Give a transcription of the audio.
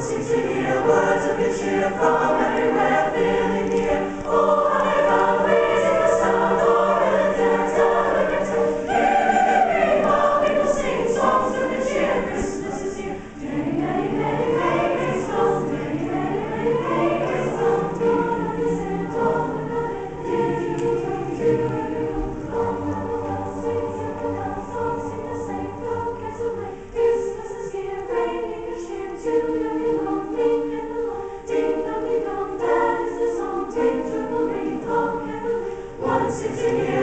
sing, sing, hear words of his cheer from Sicilia